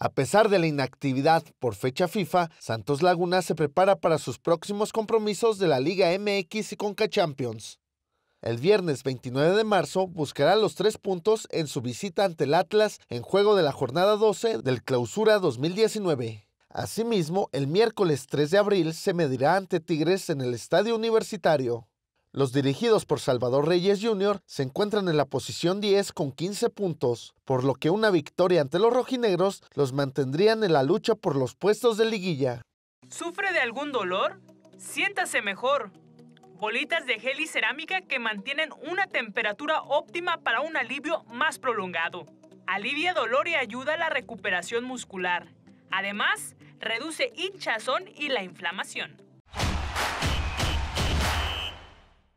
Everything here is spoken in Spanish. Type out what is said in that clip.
A pesar de la inactividad por fecha FIFA, Santos Laguna se prepara para sus próximos compromisos de la Liga MX y Conca Champions. El viernes 29 de marzo buscará los tres puntos en su visita ante el Atlas en juego de la jornada 12 del Clausura 2019. Asimismo, el miércoles 3 de abril se medirá ante Tigres en el Estadio Universitario. Los dirigidos por Salvador Reyes Jr. se encuentran en la posición 10 con 15 puntos, por lo que una victoria ante los rojinegros los mantendrían en la lucha por los puestos de liguilla. ¿Sufre de algún dolor? Siéntase mejor. Bolitas de gel y cerámica que mantienen una temperatura óptima para un alivio más prolongado. Alivia dolor y ayuda a la recuperación muscular. Además, reduce hinchazón y la inflamación.